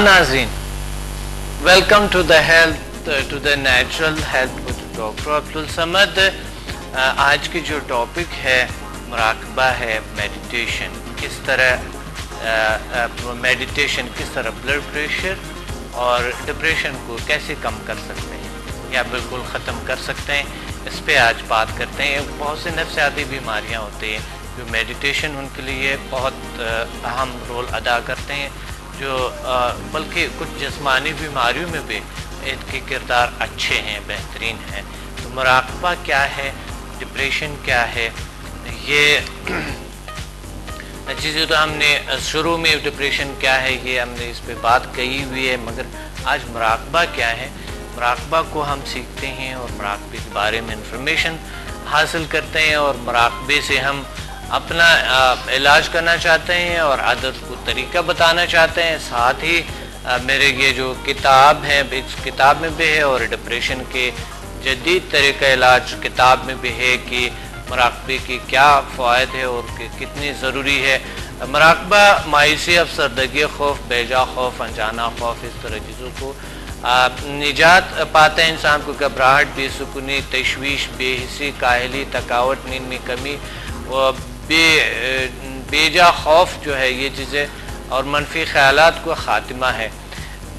Nazeen welcome to the health to the natural health with doctor Abdul Samad आज की जो topic है मुराकबा है मेडिटेशन किस तरह मेडिटेशन uh, uh, किस तरह ब्लड प्रेशर और डिप्रेशन को कैसे कम कर सकते हैं? या बिल्कुल ख़त्म कर सकते हैं? इस पर आज बात करते हैं। बहुत से नफसियाती बीमारियाँ होती हैं जो मेडिटेशन उनके लिए बहुत uh, अहम रोल अदा करते हैं। जो बल्कि कुछ जिसमानी बीमारियों में भी इनके किरदार अच्छे हैं, बेहतरीन हैं। तो मुराकबा क्या है? डिप्रेशन क्या है? ये चीज़ें तो हमने शुरू में डिप्रेशन क्या है, ये हमने इस पर बात कही हुई है, मगर आज मुराकबा क्या है? मुराकबा को हम सीखते हैं और मराकबे के बारे में इंफॉर्मेशन हासिल करते हैं और मराकबे से हम अपना इलाज करना चाहते हैं और आदत को तरीका बताना चाहते हैं। साथ ही मेरे ये जो किताब है, इस किताब में भी है और डिप्रेशन के जदीद तरीका इलाज किताब में भी है कि मराकबे की क्या फ़ायद है और कितनी ज़रूरी है। मराकबा मायूसी अफसरदगी खौफ, बेजा खौफ, अनजाना खौफ, इस तरह चीज़ों को निजात पाते हैं। इंसान को घबराहट, बेसुकूनी, तशवीश, बेहसी, काहली, थकावट, नींद में कमी बे, बेजा खौफ जो है ये चीज़ें और मनफी ख्याल को ख़ात्मा है।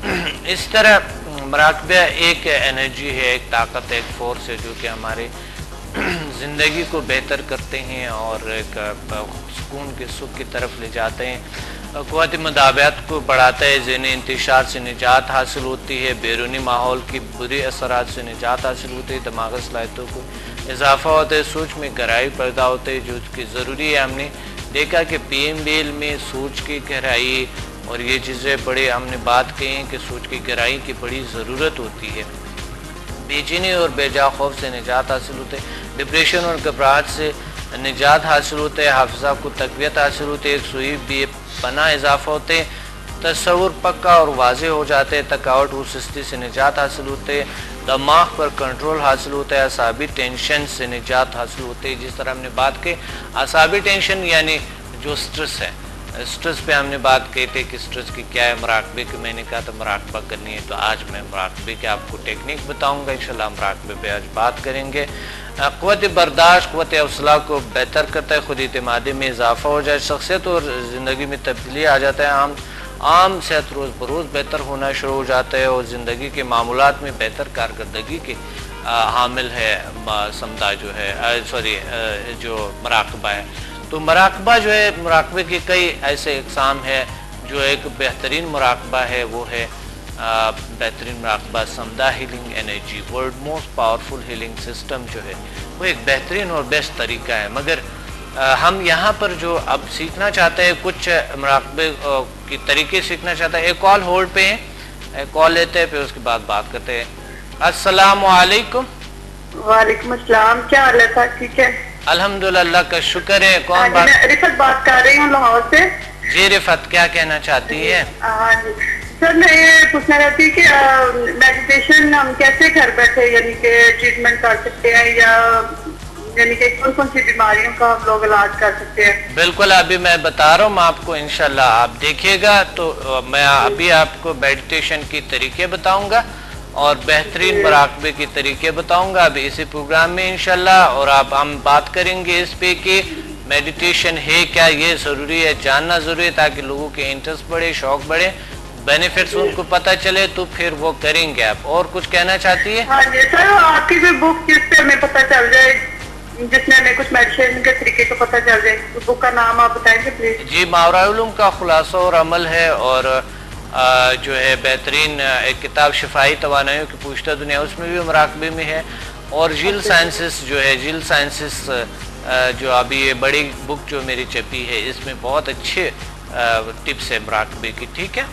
इस तरह मराकबा एक एनर्जी है, एक ताकत है एक फोर्स है जो कि हमारे ज़िंदगी को बेहतर करते हैं और एक सुकून के सुख की तरफ़ ले जाते हैं। क़वत मदाबियात को बढ़ाता है जहन इंतशार से निजात हासिल होती है, बैरूनी माहौल की बुरे असरात से निजात हासिल होती है दिमाग सलाहितों को इजाफा होता है सोच में गहराई पैदा होते जो कि ज़रूरी है हमने। देखा कि पी एम बी एल में सोच की गहराई, और ये चीज़ें बड़े, हमने बात कही कि सोच की गहराई की बड़ी ज़रूरत होती है। बेचीनी और बेजा खौफ से निजात हासिल होते, डिप्रेशन और घबराहट से निजात हासिल होते हैं हाफजा को तकवीत हासिल होती है एक सुई भी पना इजाफा होते हैं तस्वुर पक्का और वाज हो जाते हैं थकावट और सस्ती से निजात हासिल होते हैं दिमाग पर कंट्रोल हासिल होता है, असाबी टेंशन से निजात हासिल होती है, जिस तरह हमने बात की। असाबी टेंशन यानी जो स्ट्रेस है स्ट्रेस पे हमने बात की थी कि स्ट्रेस की क्या है, मराकबे की मैंने कहा था मराकबा करनी है तो आज मैं मराकबे के आपको टेक्निक बताऊँगा, इंशाल्लाह मराकबे पे आज बात करेंगे। क़वत बर्दाश्त क़वत हौसला को बेहतर करता है, खुद अतमादी में इजाफा हो जाए शख्सियत और ज़िंदगी में तब्दीली आ जाता है, आम आम सेहत रोज़ बरोज़ बेहतर होना शुरू हो जाता है और ज़िंदगी के मामूलत में बेहतर कारकर्दगी के आ, हामिल है समदा जो है सॉरी जो मराकबा है। तो मराकबा जो है मराकबे के कई ऐसे इकसाम है जो एक बेहतरीन मराकबा है वो है बेहतरीन मराकबा Samada healing energy world most powerful healing system जो है वो एक बेहतरीन और बेस्ट तरीका है। मगर आ, हम यहाँ पर जो अब सीखना चाहते हैं कुछ मराकबे की तरीके सीखना चाहता है। एक कॉल होल्ड पे है कॉल लेते हैं फिर उसके बाद बात करते हैं। अस्सलाम वालेकुम वालेकुम अस्सलाम। क्या हाल है ठीक है? अल्हम्दुलिल्लाह का शुक्र है। कौन हाँ बात? रिफत बात कर रही हूँ लाहौर से। जी रिफत क्या कहना चाहती है? हाँ जी। सर मैं ये पूछना चाहती हूँ कि मेडिटेशन हम कैसे घर बैठे यानी कि ट्रीटमेंट कर सकते हैं या यानी कि कौन कौन सी बीमारियों का हम लोग इलाज कर सकते हैं? बिल्कुल अभी मैं बता रहा हूँ आपको इनशाला आप देखिएगा तो मैं अभी आपको मेडिटेशन की तरीके बताऊँगा और बेहतरीन मराकबे के तरीके बताऊँगा। अभी इसी प्रोग्राम में इनशाला और आप हम बात करेंगे इस पे कि मेडिटेशन है क्या ये ज़रूरी है जानना ज़रूरी है ताकि लोगों के इंटरेस्ट बढ़े शौक बढ़े बेनिफिट्स उनको पता चले तो फिर वो करेंगे आप। और कुछ कहना चाहती है? हाँ जी सर आपकी भी बुक किस पे हमें पता चल जाए? जिसमें हमें कुछ मेडिटेशन के तरीके का पता चल जाए तो बुक का नाम आप बताएँगे प्लीज़ जी मावराउलूम का खुलासा और अमल है और आ, जो है बेहतरीन एक किताब शिफाई तोानाइयों की पूछता दुनिया उसमें भी मराकबे में है। और जिल साइंसिस जो है जिल साइंसिस जो अभी ये बड़ी बुक जो मेरी छपी है इसमें बहुत अच्छे टिप्स है मराकबे की ठीक है?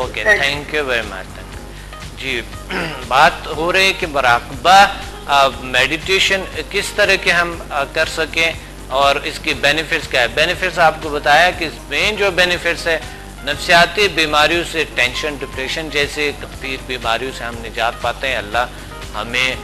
Okay thank you very much जी बात हो रही है कि मराकबा मेडिटेशन किस तरह के हम कर सकें और इसकी बेनिफिट्स क्या है? बेनिफिट्स आपको बताया कि मेन जो बेनिफिट्स है, नफसियाती बीमारियों से टेंशन डिप्रेशन जैसे गंभीर बीमारियों से हम निजात पाते हैं। अल्लाह हमें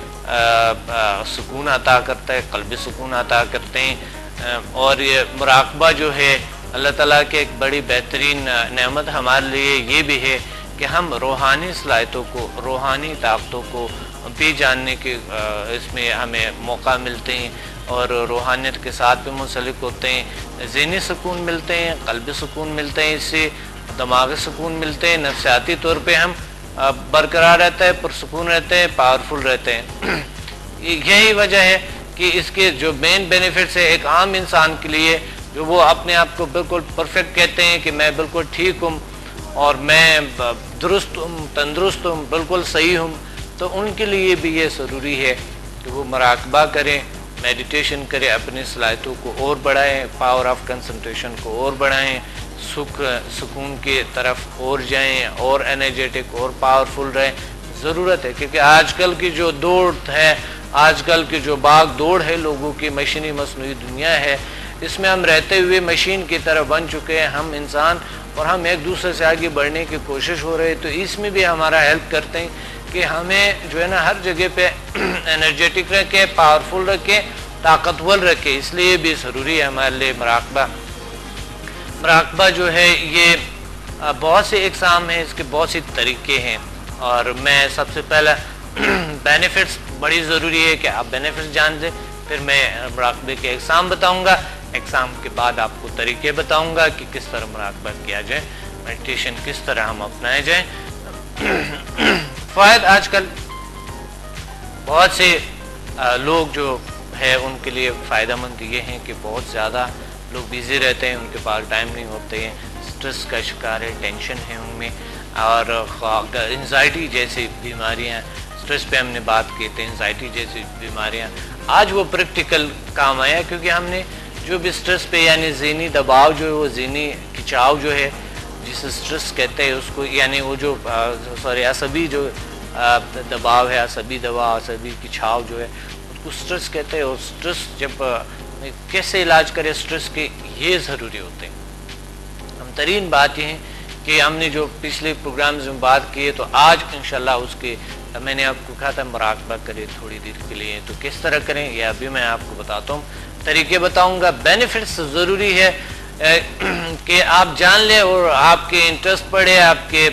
सुकून अता करता है, कल्बी सुकून अता करते हैं। और ये मुराकबा जो है, अल्लाह ताला के एक बड़ी बेहतरीन नेमत हमारे लिए ये भी है कि हम रूहानी सलाहितों को, रूहानी ताकतों को भी जानने के इसमें हमें मौका मिलते हैं और रूहानियत के साथ भी मुंसलिक होते हैं। जहनी सुकून मिलते हैं, कल्बी सुकून मिलते हैं, इससे दिमागी सुकून मिलते हैं। नफसियाती तौर पे हम बरकरार रहते हैं, पुरसकून रहते हैं, पावरफुल रहते हैं। यही वजह है कि इसके जो मेन बेनिफिट्स है, एक आम इंसान के लिए, जो वो अपने आप को बिल्कुल परफेक्ट कहते हैं कि मैं बिल्कुल ठीक हूँ और मैं दुरुस्त हूँ, तंदुरुस्त हूँ, बिल्कुल सही हूँ। तो उनके लिए भी ये ज़रूरी है कि वो मराकबा करें मेडिटेशन करें, अपनी सलाहितों को और बढ़ाएँ पावर ऑफ़ कंसंट्रेशन को और बढ़ाएँ, सुख, सुकून के तरफ़ और जाएँ, और एनर्जेटिक और पावरफुल रहें। ज़रूरत है, क्योंकि आजकल की जो दौड़ है, आजकल की जो बाग दौड़ है, लोगों की मशीनी मसनू दुनिया है, इसमें हम रहते हुए मशीन की तरह बन चुके हैं, हम इंसान, और हम एक दूसरे से आगे बढ़ने की कोशिश हो रहे हैं तो इसमें भी हमारा हेल्प करते हैं। कि हमें जो है ना हर जगह पे एनर्जेटिक रखे पावरफुल रखे, ताकतवर रखे, इसलिए भी ज़रूरी है हमारे लिए मराकबा। मराकबा जो है ये बहुत से एग्ज़ाम हैं, इसके बहुत से तरीके हैं। और मैं सबसे पहला बेनिफिट्स बड़ी ज़रूरी है कि आप बेनिफिट्स जान दें फिर मैं मराकबे के एग्ज़ाम बताऊँगा। एग्ज़ाम के बाद आपको तरीके बताऊँगा कि किस तरह मराकबा किया जाए। मेडिटेशन किस तरह हम अपनाए जाए। फ़ायद आजकल बहुत से लोग जो है, उनके लिए फ़ायदा ये हैं कि बहुत ज़्यादा लोग बिज़ी रहते हैं, उनके पास टाइम नहीं होते हैं। स्ट्रेस का शिकार है टेंशन है उनमें। और एनजाइटी जैसी बीमारियाँ स्ट्रेस पे हमने बात की थी एनजाइटी जैसी बीमारियाँ। आज वो प्रैक्टिकल काम आया, क्योंकि हमने जो भी स्ट्रेस पे, यानी जहनी दबाव जो है, वो जहनी खिंचाव जो है जिसे स्ट्रेस कहते हैं उसको, यानी वो जो सॉरी असबी जो दबाव है असबी दबाव असबी छाव जो है, उसको स्ट्रेस कहते हैं। और स्ट्रेस जब कैसे इलाज करें? स्ट्रेस के ये ज़रूरी होते हैं। हम तरीन बात ये है कि हमने जो पिछले प्रोग्राम्स में बात की है तो आज इंशाल्लाह उसके, मैंने आपको कहा था मराकबा करें थोड़ी देर के लिए। तो किस तरह करें, यह अभी मैं आपको बताता हूँ। तरीके बताऊँगा बेनिफिट्स ज़रूरी है कि आप जान लें और आपके इंटरेस्ट बढ़े, आपके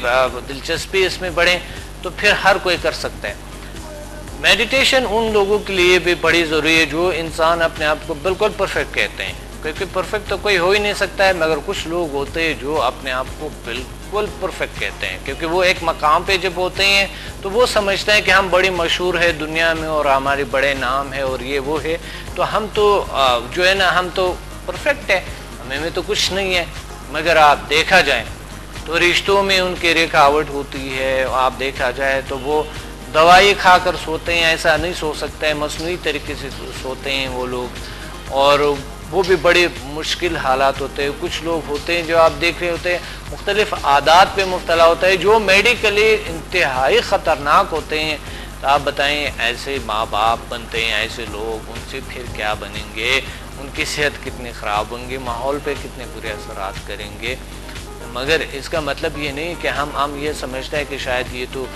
दिलचस्पी इसमें बढ़े तो फिर हर कोई कर सकता है। मेडिटेशन उन लोगों के लिए भी बड़ी ज़रूरी है जो इंसान अपने आप को बिल्कुल परफेक्ट कहते हैं। क्योंकि परफेक्ट तो कोई हो ही नहीं सकता है, मगर कुछ लोग होते हैं जो अपने आप को बिल्कुल परफेक्ट कहते हैं। क्योंकि वो एक मकाम पे जब होते हैं तो वो समझते हैं कि हम बड़ी मशहूर है दुनिया में और हमारे बड़े नाम है और ये वो है। तो हम तो जो है ना, हम तो परफेक्ट है। हमें में तो कुछ नहीं है, मगर आप देखा जाए तो रिश्तों में उनकी रेखावट होती है, आप देखा जाए तो वो दवाई खाकर सोते हैं, ऐसा नहीं सो सकता है मसनू तरीके से सोते हैं वो लोग। और वो भी बड़े मुश्किल हालात होते हैं। कुछ लोग होते हैं जो आप देख रहे होते हैं, मुख्तलिफ़ आदात पे मुबतला होता है, जो मेडिकली इंतहाई ख़तरनाक होते हैं। तो आप बताएँ, ऐसे माँ बाप बनते हैं, ऐसे लोग, उनसे फिर क्या बनेंगे? उनकी सेहत कितनी ख़राब होंगी, माहौल पे कितने बुरे असरात करेंगे। मगर इसका मतलब ये नहीं कि हम हम ये समझते हैं कि शायद ये तो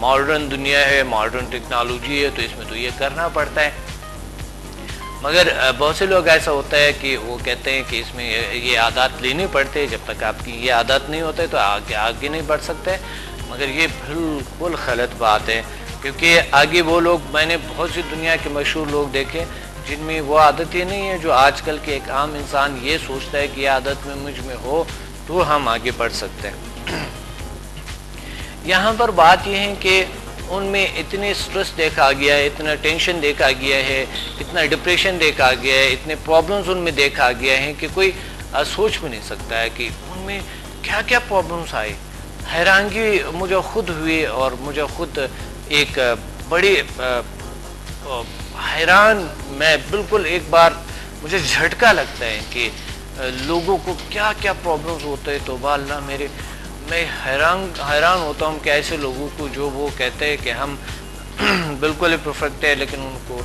मॉडर्न दुनिया है मॉडर्न टेक्नोलॉजी है तो इसमें तो ये करना पड़ता है। मगर बहुत से लोग ऐसा होता है कि वो कहते हैं कि इसमें ये आदत लेनी पड़ती है, जब तक आपकी ये आदत नहीं होते तो आगे आगे नहीं बढ़ सकते। मगर ये बिल्कुल गलत बात है, क्योंकि आगे वो लोग, मैंने बहुत सी दुनिया के मशहूर लोग देखे जिनमें वो आदत नहीं है, जो आजकल के एक आम इंसान ये सोचता है कि ये आदत में मुझमें हो तो हम आगे बढ़ सकते हैं। यहाँ पर बात यह है कि उनमें इतने स्ट्रेस देखा गया है, इतना टेंशन देखा गया है, इतना डिप्रेशन देखा गया है, इतने प्रॉब्लम्स उनमें देखा गया है कि कोई सोच भी नहीं सकता है कि उनमें क्या क्या प्रॉब्लम्स आए। हैरानगी मुझे खुद हुई और मुझे खुद एक बड़ी हैरान मैं बिल्कुल एक बार मुझे झटका लगता है कि लोगों को क्या क्या प्रॉब्लम्स होते हैं तो अल्लाह मेरे, मैं हैरान हैरान होता हूँ कि ऐसे लोगों को जो वो कहते हैं कि हम बिल्कुल ही परफेक्ट है, लेकिन उनको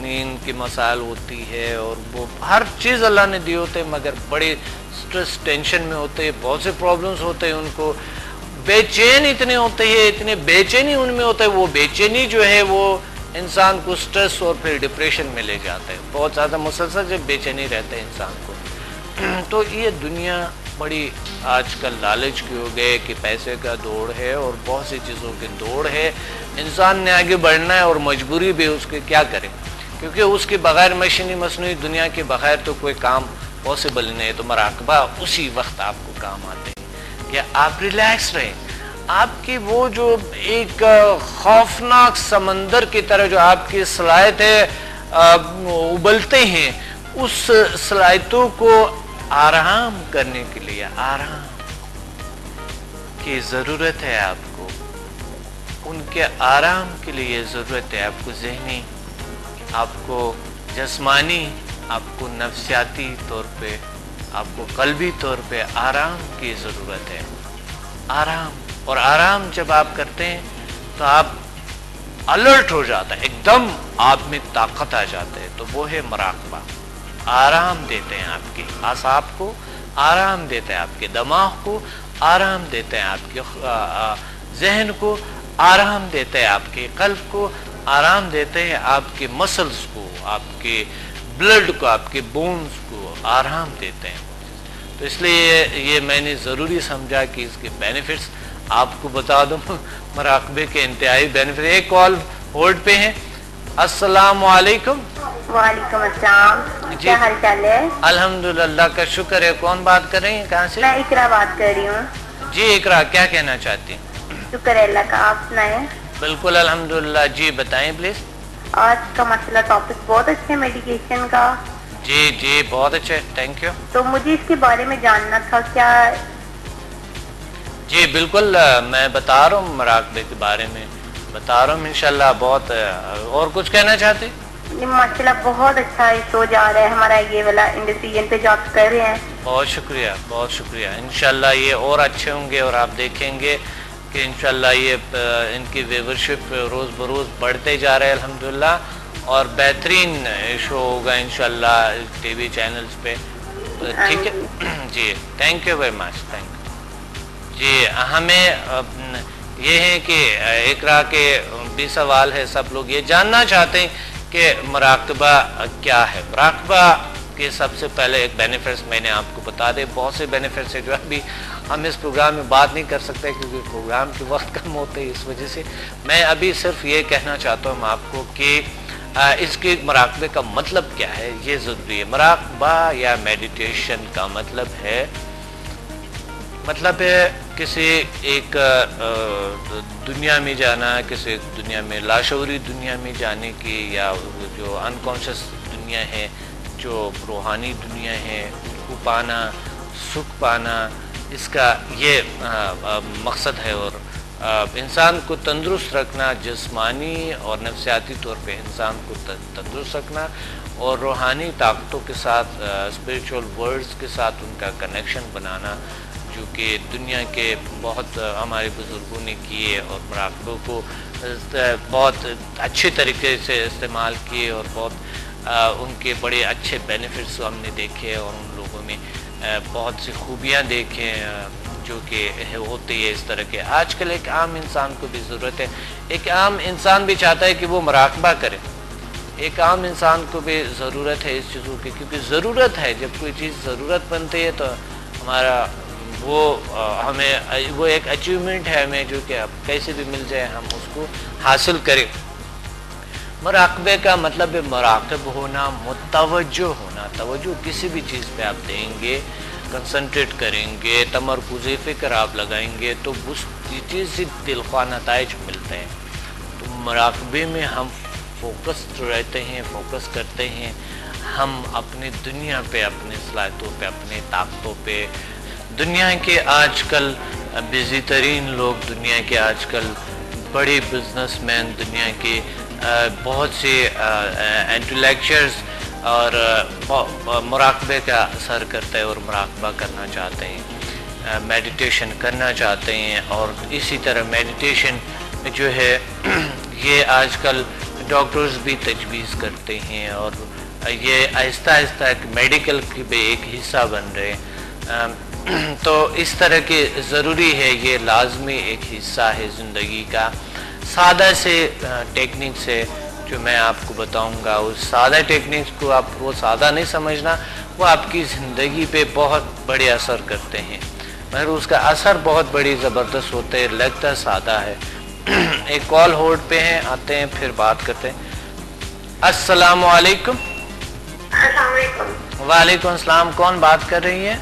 नींद की मसाल होती है और वो हर चीज़ अल्लाह ने दी होते मगर बड़े स्ट्रेस टेंशन में होते हैं, बहुत से प्रॉब्लम्स होते हैं उनको। बेचैन इतने होते हैं, इतने बेचैनी उनमें होता है, वो बेचैनी जो है वो इंसान को स्ट्रेस और फिर डिप्रेशन में ले जाता है। बहुत ज़्यादा मुसलसल जब बेचैनी रहते हैं इंसान को। तो ये दुनिया बड़ी आजकल लालच की हो गए कि पैसे का दौड़ है और बहुत सी चीज़ों की दौड़ है। इंसान ने आगे बढ़ना है और मजबूरी भी उसके, क्या करें? क्योंकि उसके बगैर मशीनी मसनू दुनिया के बगैर तो कोई काम पॉसिबल नहीं है। तो मराकबा उसी वक्त आपको काम आते हैं। कि आप रिलैक्स रहें। आपकी वो जो एक खौफनाक समंदर की तरह जो आपकी सलाहित उबलते हैं, उस सलाहितों को आराम करने के लिए, आराम की ज़रूरत है आपको। उनके आराम के लिए ज़रूरत है आपको जहनी, आपको जस्मानी, आपको नफसियाती तौर पे, आपको कल्बी तौर पे आराम की ज़रूरत है। आराम और आराम जब आप करते हैं तो आप अलर्ट हो जाता है, एकदम आप में ताकत आ जाते हैं तो वो है मराकबा। आराम देते हैं आपके आसाब को आराम देते हैं आपके दिमाग को, आराम देते हैं आपके जहन को, आराम देते हैं आपके कल्ब को, आराम देते हैं आपके मसल्स को, आपके ब्लड को, आपके बोन्स को, आराम देते हैं। तो इसलिए ये मैंने ज़रूरी समझा कि इसके बेनिफिट्स आपको बता दो मराकबे के इंतहाई बेनिफिट एक कॉल होल्ड पे है। अस्सलाम वालेकुम वालेकुम अस्सलाम क्या हाल चाल है? अल्हम्दुलिल्लाह का शुक्र है। कौन बात कर रही है? कहाँ से? मैं इकरा बात कर रही हूँ। जी इकरा क्या कहना चाहती हैं? शुक्र है अल्लाह का। आप सुनाए। बिल्कुल अल्हम्दुलिल्लाह। जी बताएँ प्लीज़ आज का मसला टॉपिक बहुत अच्छा है मेडिकेशन का। जी जी बहुत अच्छा थैंक यू तो मुझे इसके बारे में जानना था क्या जी बिल्कुल मैं बता रहा हूँ मराकबे के बारे में। बता रहा हूँ इनशाला बहुत और कुछ कहना चाहते? माशाल्लाह बहुत अच्छा शो जा रहा है हमारा ये वाला इंडस्ट्रियन पे जॉब कर रहे हैं। बहुत शुक्रिया बहुत शुक्रिया। इनशाला ये और अच्छे होंगे और आप देखेंगे कि इनशाला ये इनकी वेवरशिप रोज़ बरोज़ बढ़ते जा रहे हैं अल्हम्दुलिल्लाह। और बेहतरीन शो होगा इनशाला टी वी चैनल्स पे। ठीक है जी thank you very much thank you जी, हमें ये है कि इकरा के भी सवाल है, सब लोग ये जानना चाहते हैं कि मराकबा क्या है? मराकबा के सबसे पहले एक बेनिफिट्स मैंने आपको बता दे, बहुत से बेनिफिट्स है जो अभी हम इस प्रोग्राम में बात नहीं कर सकते क्योंकि प्रोग्राम के वक्त कम होते हैं इस वजह से। मैं अभी सिर्फ़ ये कहना चाहता हूँ आपको कि इसके मराकबे का मतलब क्या है? ये ज़रूरी है। मराकबा या मेडिटेशन का मतलब है मतलब है किसी एक दुनिया में जाना, किसी दुनिया में लाशौरी दुनिया में जाने की या जो अनकॉन्शियस दुनिया है, जो रूहानी दुनिया है, उसको पाना, सुख पाना, इसका ये मकसद है और इंसान को तंदुरुस्त रखना, जिस्मानी और नफसियाती तौर पे इंसान को तंदुरुस्त रखना और रूहानी ताकतों के साथ स्पिरिचुअल वर्ड्स के साथ उनका कनेक्शन बनाना जो कि दुनिया के बहुत हमारे बुज़ुर्गों ने किए और मराकबों को बहुत अच्छे तरीके से इस्तेमाल किए और बहुत उनके बड़े अच्छे बेनिफिट्स हमने देखे और उन लोगों में बहुत सी खूबियाँ देखे जो कि होती है इस तरह के। आजकल एक आम इंसान को भी ज़रूरत है। एक आम इंसान भी चाहता है कि वो मराकबा करे। एक आम इंसान को भी ज़रूरत है इस चीज़ों की, क्योंकि ज़रूरत है। जब कोई चीज़ ज़रूरत बनती है तो हमारा वो हमें वो एक अचीवमेंट है हमें जो कि अब कैसे भी मिल जाए, हम उसको हासिल करें। मराकबे का मतलब मराकब होना मुतवजो होना। तवज्जो किसी भी चीज़ पे आप देंगे कंसंट्रेट करेंगे तमरकुज फ़िक्र आप लगाएँगे तो उस चीज़ से दिलख्वा नतज मिलते हैं। तो मराकबे में हम फोकस रहते हैं फोकस करते हैं। हम अपनी दुनिया पे, अपने सलाहितों पे, अपने ताकतों पे दुनिया के आजकल बिज़ी तरीन लोग, दुनिया के आजकल बड़े बिजनेसमैन दुनिया के बहुत से इंटेलेक्चर्स और मुराकबे का असर करते हैं और मुराकबा करना चाहते हैं मेडिटेशन करना चाहते हैं और इसी तरह मेडिटेशन जो है, ये आजकल डॉक्टर्स भी तजवीज़ करते हैं और ये आहिस्ता आहिस्ता एक मेडिकल के भी एक हिस्सा बन रहे हैं। तो इस तरह के ज़रूरी है ये लाजमी एक हिस्सा है ज़िंदगी का। सादा से टेक्निक से जो मैं आपको बताऊँगा उस सादा टेक्निक्स को आप वो सादा नहीं समझना वो आपकी ज़िंदगी पे बहुत बड़े असर करते हैं। मगर उसका असर बहुत बड़ी ज़बरदस्त होते है लगता सादा है। एक कॉल होल्ड पे हैं आते हैं फिर बात करते हैं। अस्सलाम वालेकुम वालेकुम अस्सलाम कौन बात कर रही है?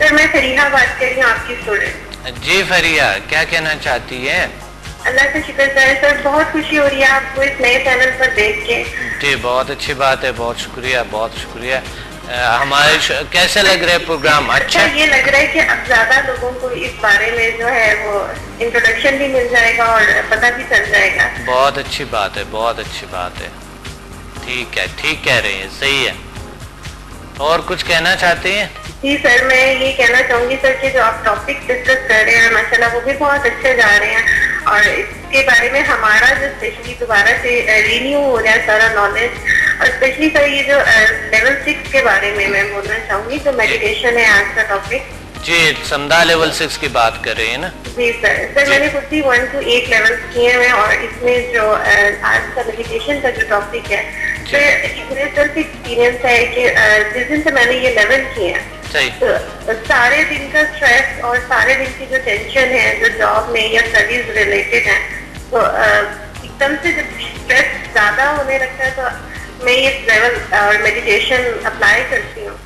सर मैं फरीना बात कर रही हूँ आपकी स्टूडेंट जी फरिया क्या कहना चाहती है? अल्लाह का शुक्र सर सर बहुत खुशी हो रही है आपको इस नए चैनल पर देख के। जी बहुत अच्छी बात है बहुत शुक्रिया बहुत शुक्रिया। हमारे कैसे लग रहे प्रोग्राम अच्छा? ये लग रहा है कि अब ज़्यादा लोगों को इस बारे में जो है वो इंट्रोडक्शन भी मिल जाएगा और पता भी चल जाएगा। बहुत अच्छी बात है बहुत अच्छी बात है। ठीक है ठीक कह रहे हैं सही है। और कुछ कहना चाहते हैं? जी सर मैं ये कहना चाहूँगी सर कि जो आप टॉपिक डिस्कस कर रहे हैं माशाल्लाह वो भी बहुत अच्छे जा रहे हैं। और इसके बारे में हमारा जो स्पेशली दोबारा से रिन्यू हो रहा है सारा नॉलेज और स्पेशली सर ये जो लेवल सिक्स के बारे में मैं बोलना चाहूँगी जो मेडिटेशन है आज का टॉपिक जी समझा लेवल सिक्स की बात कर रहे हैं ना? जी सर। सर मैंने कुछ ही वन टू एट लेवल किए हैं और इसमें जो आज का मेडिटेशन का जो टॉपिक है सर मेरे सेल्फ एक्सपीरियंस है कि जिस दिन से मैंने ये लेवल किए हैं सारे दिन का स्ट्रेस और सारे दिन की जो टेंशन है जो जॉब में या स्टडीज़ रिलेटेड है तो एकदम से जब स्ट्रेस ज़्यादा होने लगता है तो मैं ये लेवल और मेडिटेशन अप्लाई करती हूँ।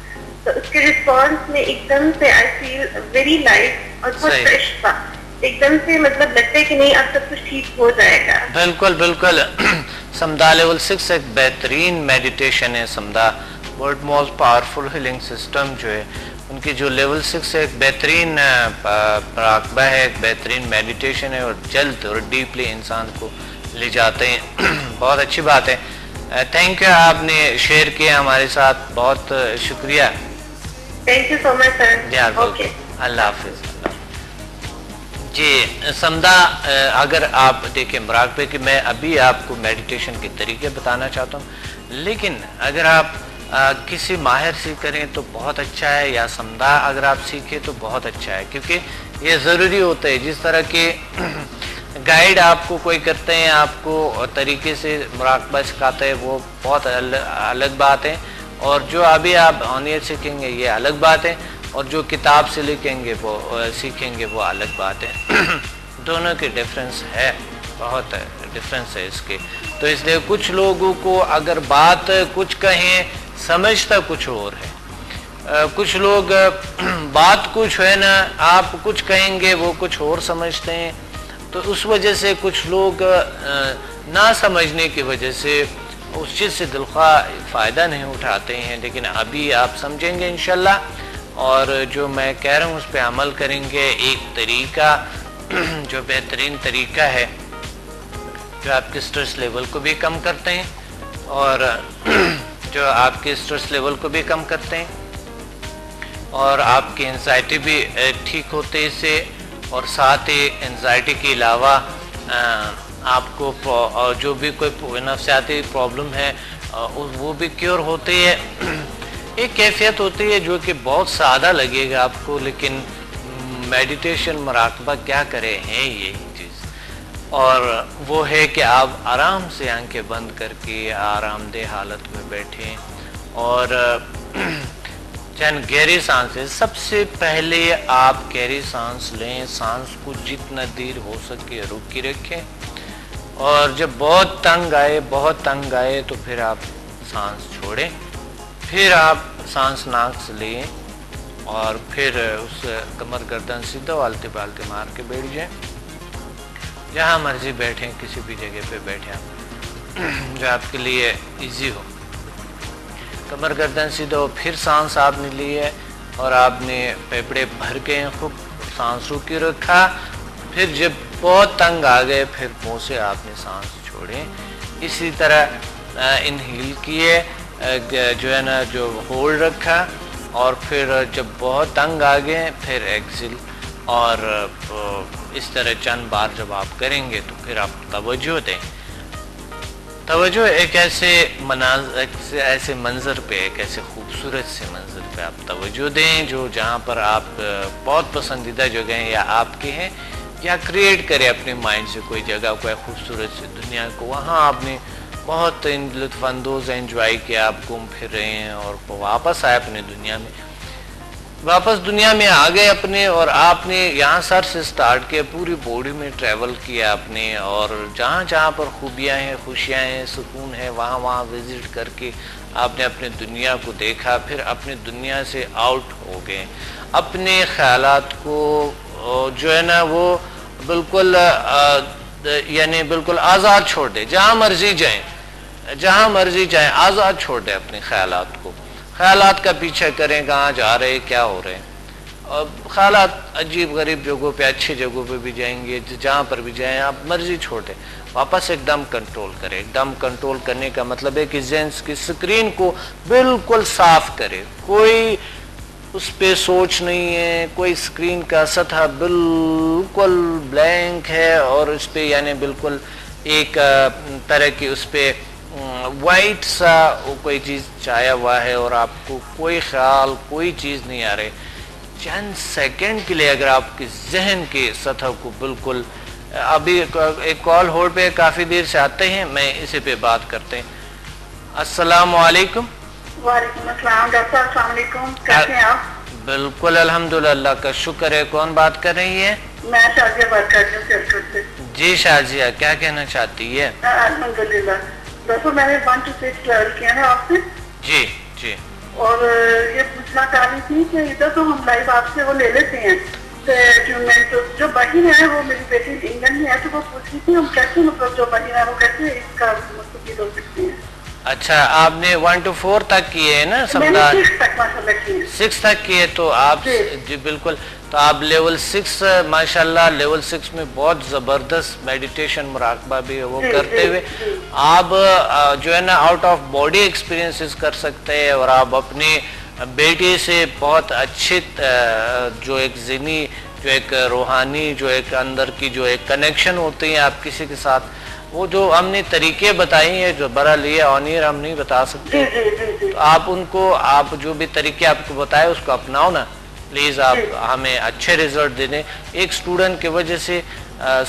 तो उसके रिस्पॉन्स में एकदम से आई फील वेरी लाइट और बहुत फ्रेश था। एकदम से मतलब लगता है कि नहीं अब सब कुछ ठीक हो जाएगा। बिल्कुल बिल्कुल। समदा लेवल सिक्स एक बेहतरीन मेडिटेशन है Samada. World most powerful healing system जो है उनकी जो लेवल सिक्स है एक बेहतरीन राकबा है एक बेहतरीन मेडिटेशन है और जल्द और डीपली इंसान को ले जाते हैं। बहुत अच्छी बात है। थैंक यू आपने शेयर किया हमारे साथ। बहुत शुक्रिया। Thank you so much sir अल्लाह हाफिज जी समदा अगर आप देखें मराकबे कि मैं अभी आपको मेडिटेशन के तरीके बताना चाहता हूँ लेकिन अगर आप आ, किसी माहिर से करें तो बहुत अच्छा है या समदा अगर आप सीखें तो बहुत अच्छा है क्योंकि ये ज़रूरी होता है। जिस तरह के गाइड आपको कोई करते हैं आपको तरीके से मुराकबा सिखाते हैं वो बहुत अल, अलग बात है। और जो अभी आप ऑनियर सीखेंगे ये अलग बात है। और जो किताब से लिखेंगे वो सीखेंगे वो अलग बात है। दोनों के डिफरेंस है बहुत डिफरेंस है इसके। तो इसलिए कुछ लोगों को अगर बात कुछ कहें समझता कुछ और है। कुछ लोग बात कुछ है ना, आप कुछ कहेंगे, वो कुछ और समझते हैं। तो उस वजह से कुछ लोग ना समझने की वजह से उस चीज़ से दिलखा फ़ायदा नहीं उठाते हैं। लेकिन अभी आप समझेंगे इन और जो मैं कह रहा हूँ, उस पर अमल करेंगे। एक तरीका, जो बेहतरीन तरीका है, जो आपके स्ट्रेस लेवल को भी कम करते हैं। और जो आपके स्ट्रेस लेवल को भी कम करते हैं और आपकी एनजाइटी भी ठीक होते इससे और साथ ही एनजाइटी के अलावा आपको जो भी कोई नफसियाती प्रॉब्लम है वो भी क्योर होती है। एक कैफियत होती है जो कि बहुत सादा लगेगा आपको, लेकिन मेडिटेशन मराकबा क्या करे हैं चीज़ और वो है कि आप आराम से आँखें बंद करके आरामदेह हालत में बैठें और चंद गहरी साँसें, सबसे पहले आप गहरी सांस लें, सांस को जितना देर हो सके रुकी रखें और जब बहुत तंग आए, बहुत तंग आए तो फिर आप सांस छोड़ें, फिर आप सांस नाक से लें और फिर उस कमर गर्दन सीधा वालते बालते मार के बैठ जाए। जहाँ मर्ज़ी बैठें, किसी भी जगह पे बैठे आप। जो आपके लिए इजी हो। कमर गर्दन सीधा हो फिर सांस आपने ली है और आपने फेफड़े भर के खूब सांस रुकी रखा। फिर जब बहुत तंग आ गए, फिर मुँह से आपने सांस छोड़े। इसी तरह इन हील किए जो है ना, जो होल्ड रखा और फिर जब बहुत तंग आ गए, फिर एक्सिल और इस तरह चंद बार जब आप करेंगे तो फिर आप तवज्जो दें। तवज्जो एक ऐसे मनाज ऐसे मंज़र पे, एक ऐसे खूबसूरत से मंज़र पे आप तवज्जो दें, जो जहाँ पर आप बहुत पसंदीदा जगह हैं या आपके हैं, या क्रिएट करें अपने माइंड से कोई जगह, कोई खूबसूरत सी दुनिया को। वहाँ आपने बहुत लुत्फानंदोज़ एंजॉय किया, आप घूम फिर रहे हैं और वापस आए अपने दुनिया में। वापस दुनिया में आ गए अपने और आपने यहाँ सर से स्टार्ट किया, पूरी बॉडी में ट्रैवल किया आपने और जहाँ जहाँ पर खूबियाँ हैं, खुशियाँ हैं, सुकून है, वहाँ वहाँ विज़िट करके आपने अपने दुनिया को देखा, फिर अपने दुनिया से आउट हो गए। अपने ख्याल को जो है ना, वो बिल्कुल यानी बिल्कुल आज़ाद छोड़ दे, जहाँ मर्ज़ी जाए, जहाँ मर्ज़ी जाए, आज़ाद छोड़ दे अपने ख्याल को। ख्याल का पीछा करें, कहाँ जा रहे, क्या हो रहे। हैं और ख्याल अजीब गरीब जगहों पे, अच्छी जगहों पे भी जाएँगे, जहाँ पर भी जाएँ, आप मर्ज़ी छोड़े। वापस एकदम कंट्रोल करें। एकदम कंट्रोल करने का मतलब है कि जेंस की स्क्रीन को बिल्कुल साफ़ करें। कोई उस पर सोच नहीं है, कोई स्क्रीन का सतह बिल्कुल ब्लैंक है और उस पर यानी बिल्कुल एक तरह की उस पर वाइट सा वो कोई चीज़ चाया हुआ है और आपको कोई ख्याल कोई चीज़ नहीं आ रही। चंद सेकंड के लिए अगर आपके जहन के सतह को बिल्कुल अभी एक कॉल होल्ड पे काफ़ी देर से आते हैं मैं इसी पे बात करते हैं। अस्सलाम वालेकुम बिल्कुल अल्हम्दुलिल्लाह का शुक्र है। कौन बात कर रही है? मैं शाजिया बात कर रही हूँ जी शाजिया क्या कहना चाहती है? अल्हम्दुलिल्लाह। दरअसल मैंने वन टू सिक्स ट्वेल्व किया है आपसे। जी जी। और ये पूछना चाह रही थी कि इधर तो हम लाइव आपसे वो ले लेते हैं। तो जो बहन है वो मेरी बेटी इंग्लैंड में है तो वो पूछ रही थी हम कैसे मतलब जो बहन है वो कैसे इसका मतलब हो सकते हैं? अच्छा आपने वन टू फोर तक किए है ना समझदार सिक्स तक किए। तो आप जी बिल्कुल। तो आप लेवल सिक्स माशाल्लाह लेवल सिक्स में बहुत ज़बरदस्त मेडिटेशन मुराकबा भी है वो करते हुए। आप जो है ना आउट ऑफ़ बॉडी एक्सपीरियंसेस कर सकते हैं और आप अपने बेटे से बहुत अच्छे जो एक जिनी, जो एक रूहानी, जो एक अंदर की जो एक कनेक्शन होती है आप किसी के साथ, वो जो हमने तरीके बताए हैं, जो बरा लिए ऑनियर हम नहीं बता सकते। तो आप उनको, आप जो भी तरीके आपको बताए, उसको अपनाओ ना। प्लीज़ आप हमें अच्छे रिज़ल्ट दे दें। एक स्टूडेंट की वजह से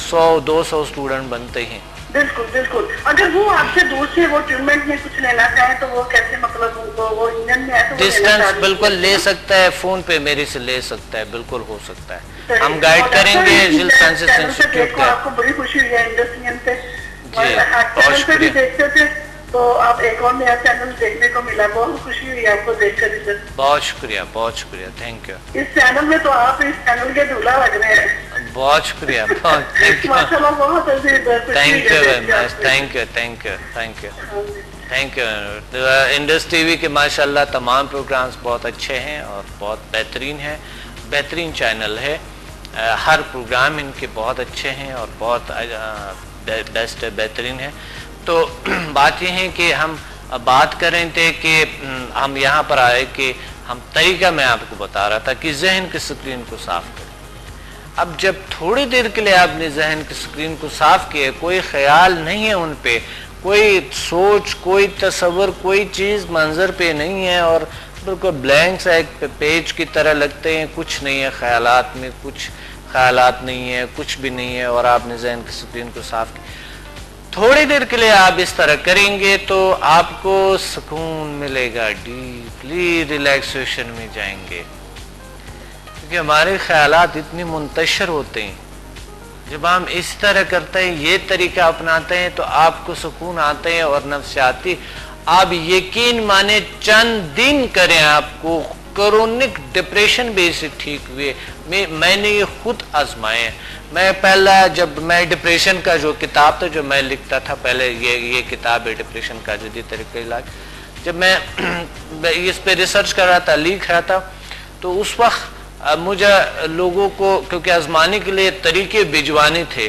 सौ दो सौ स्टूडेंट बनते हैं। बिल्कुल बिल्कुल। अगर वो आपसे दूर से वो ट्रीटमेंट में कुछ लेना चाहे तो वो कैसे मतलब वो इंजन में है तो डिस्टेंस बिल्कुल ले सकता है फ़ोन पे मेरे से ले सकता है बिल्कुल हो सकता है। हम गाइड करेंगे इंस्टीट्यूट का आपको बड़ी खुशी हुई है इंडस्ट्रियन पे। बहुत शुक्रिया। देखते थे। तो आप एक और नया चैनल देखने को मिला बहुत खुशी हुई आपको देखकर इधर। बहुत शुक्रिया बहुत शुक्रिया थैंक यू इस चैनल में तो आप इस चैनल के दूल्हा लग रहे हैं। बहुत शुक्रिया बहुत thank you very much thank you thank you thank you thank you Indus TV के माशाल्लाह तमाम प्रोग्राम्स बहुत अच्छे हैं और बहुत बेहतरीन हैं। बेहतरीन चैनल है। हर प्रोग्राम इनके बहुत अच्छे हैं और बहुत बेस्ट है बेहतरीन है। तो बात यह है कि हम बात कर थे कि हम यहाँ पर आए कि हम तरीका मैं आपको बता रहा था कि जहन की स्क्रीन को साफ़ करें। अब जब थोड़ी देर के लिए आपने जहन की स्क्रीन को साफ़ किया, कोई ख्याल नहीं है उन पर कोई सोच, कोई तस्वर कोई चीज़ मंजर पे नहीं है और बिल्कुल ब्लैंक सा एक पेज की तरह लगते हैं, कुछ नहीं है ख्यालात में, कुछ ख्यालात नहीं है, कुछ भी नहीं है और आपने जहन की स्क्रीन को साफ़ किया। थोड़ी देर के लिए आप इस तरह करेंगे तो आपको सुकून मिलेगा, डीपली रिलैक्सेशन में जाएँगे। क्योंकि हमारे ख्याल इतनी मुंतशर होते हैं। जब हम इस तरह करते हैं, ये तरीका अपनाते हैं तो आपको सुकून आते हैं और नफसियाती। आप यकीन माने, चंद दिन करें आपको क्रोनिक डिप्रेशन भी इससे ठीक हुए। मैं, मैंने ये खुद आजमाए मैं पहला जब मैं डिप्रेशन का जो किताब था, जो मैं लिखता था, पहले ये ये किताब है डिप्रेशन का जदीद तरीके इलाज। जब मैं इस पे रिसर्च कर रहा था, लिख रहा था तो उस वक्त मुझे लोगों को, क्योंकि आजमाने के लिए तरीके भिजवाने थे,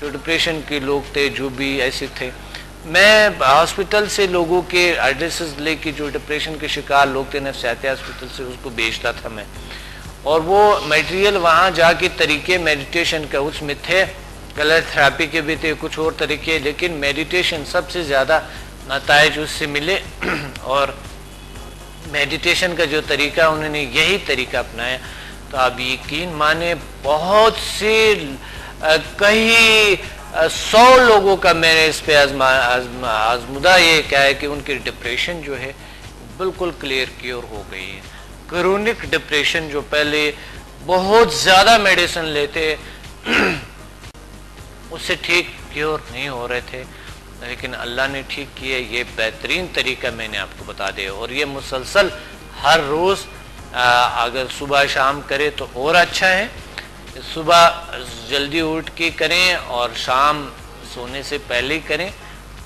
जो डिप्रेशन के लोग थे, जो भी ऐसे थे मैं हॉस्पिटल से लोगों के एड्रेसेस लेके जो डिप्रेशन के शिकार लोग थे नफसियाती हॉस्पिटल से उसको बेचता था मैं। और वो मटेरियल वहाँ जाके तरीके मेडिटेशन का उसमें थे कलर थेरापी के भी थे, कुछ और तरीके, लेकिन मेडिटेशन सबसे ज़्यादा नतज उससे मिले। और मेडिटेशन का जो तरीका, उन्होंने यही तरीका अपनाया। तो आप यकीन माने, बहुत से कई सौ लोगों का मैंने इस पर आजमा आजमुदा ये क्या है कि उनकी डिप्रेशन जो है, बिल्कुल क्लियर क्योर हो गई है। क्रोनिक डिप्रेशन जो पहले बहुत ज़्यादा मेडिसिन लेते, उससे ठीक क्योर नहीं हो रहे थे। लेकिन अल्लाह ने ठीक किया, ये बेहतरीन तरीका मैंने आपको बता दिया। और ये मुसलसल हर रोज़ अगर सुबह शाम करे तो और अच्छा है। सुबह जल्दी उठ के करें और शाम सोने से पहले करें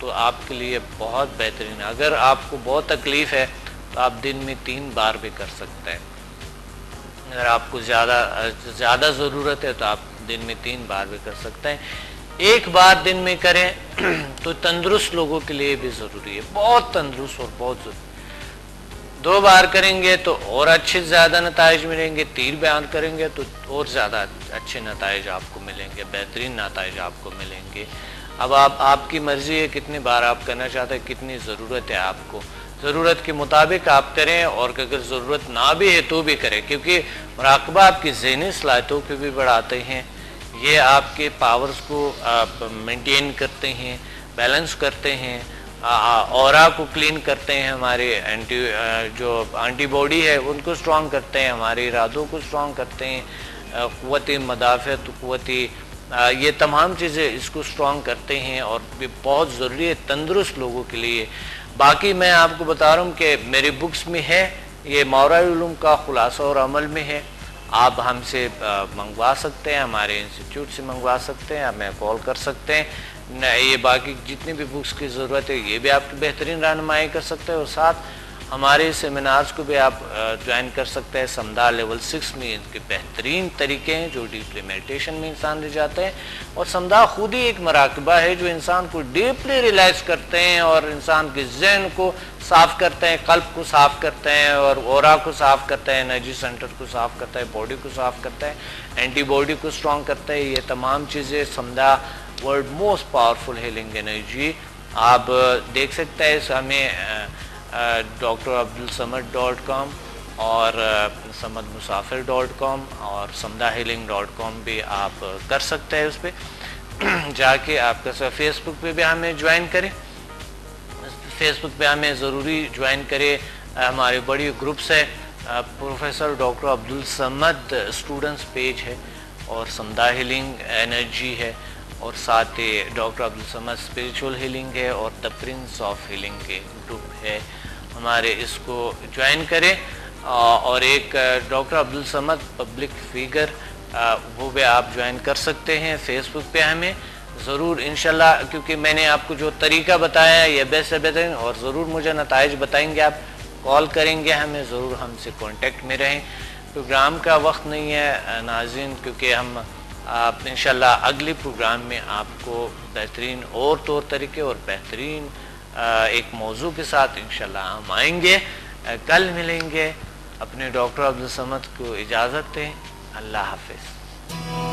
तो आपके लिए बहुत बेहतरीन अगर आपको बहुत तकलीफ़ है तो आप दिन में तीन बार भी कर सकते हैं। अगर आपको ज़्यादा ज़्यादा ज़रूरत है तो आप दिन में तीन बार भी कर सकते हैं। एक बार दिन में करें तो तंदुरुस्त लोगों के लिए भी ज़रूरी है। बहुत तंदुरुस्त और बहुत ज़रूरी। दो बार करेंगे तो और अच्छे ज़्यादा नतज मिलेंगे तीन बयान करेंगे तो और ज़्यादा अच्छे नतज आपको मिलेंगे, बेहतरीन नतज आपको मिलेंगे। अब आप, आपकी मर्ज़ी है कितनी बार आप करना चाहते हैं, कितनी ज़रूरत है आपको। ज़रूरत के मुताबिक आप करें और अगर ज़रूरत ना भी है तो भी करें, क्योंकि मराकबा आपकी जहनी सलाहितों को भी बढ़ाते हैं। ये आपके पावर्स को आप मेंटेन करते हैं बैलेंस करते हैं। और को क्लीन करते हैं हमारे एंटी जो एंटीबॉडी है, उनको स्ट्रॉन्ग करते हैं, हमारे इरादों को स्ट्रॉन्ग करते हैं क़वत मदाफ़त क़वत ये तमाम चीज़ें इसको स्ट्रॉन्ग करते हैं और ये बहुत ज़रूरी है तंदुरुस्त लोगों के लिए। बाकी मैं आपको बता रहा हूँ कि मेरी बुक्स में है, ये मौराम का खुलासा और अमल में है। आप हमसे मंगवा सकते हैं, हमारे इंस्टीट्यूट से मंगवा सकते हैं हमें कॉल कर सकते हैं। ये बाकी जितनी भी बुक्स की ज़रूरत है, ये भी आपकी बेहतरीन रहनुमाई कर सकते हैं और साथ हमारे सेमिनार्स को भी आप ज्वाइन कर सकते हैं। समदा लेवल सिक्स में इनके बेहतरीन तरीके हैं, जो डीपली मेडिटेशन में इंसान ले जाते हैं। और समदा खुद ही एक मराकबा है, जो इंसान को डीपली रिलैक्स करते हैं और इंसान के जहन को साफ़ करते हैं, कल्प को साफ़ करते हैं और ओरा को साफ़ करते हैं एनर्जी सेंटर को साफ़ करता है बॉडी को साफ़ करता है एंटीबॉडी को स्ट्रॉन्ग करता है। ये तमाम चीज़ें Samada world most powerful healing energy. आप देख सकते हैं हमें doctor Abdul Samad dot com और समद मुसाफिर डॉट कॉम और समदा हीलिंग डॉट कॉम भी आप कर सकते हैं उस पर जाके आपका सर फेसबुक पे भी हमें ज्वाइन करें। फेसबुक पे हमें ज़रूरी ज्वाइन करें। हमारे बड़ी ग्रुप्स है। Professor doctor Abdul Samad, students page है और समदा हीलिंग एनर्जी है। और साथ ही doctor Abdul Samad spiritual healing है और द प्रिंस ऑफ़ हीलिंग के ग्रुप है। हमारे इसको ज्वाइन करें। और एक doctor Abdul Samad public figure वो भी आप ज्वाइन कर सकते हैं फेसबुक पे हमें। ज़रूर इन क्योंकि मैंने आपको जो तरीका बताया है, ये बेस्ट है बेहतरीन और ज़रूर मुझे नतज बताएँगे आप। कॉल करेंगे हमें, ज़रूर हमसे कांटेक्ट में रहें। प्रोग्राम का वक्त नहीं है नाजिन, क्योंकि हम आप इन अगले प्रोग्राम में आपको बेहतरीन और तौर तरीके और बेहतरीन एक मौजू के साथ इन हम आएँगे। कल मिलेंगे। अपने डॉक्टर अब्दुल समद को इजाज़त दें। अल्लाह हाफिज़।